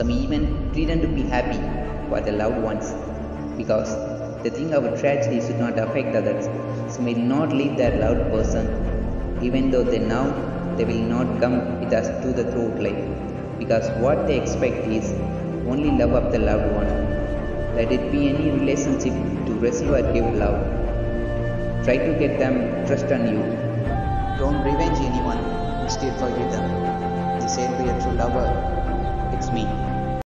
Some even pretend to be happy for their loved ones because they think our tragedy should not affect others. Some will not leave their loved person even though they know they will not come with us to the throat life because what they expect is only love of the loved one. Let it be any relationship to receive or give love. Try to get them trust on you. Don't revenge anyone, instead forgive them. They same be a true lover. It's me.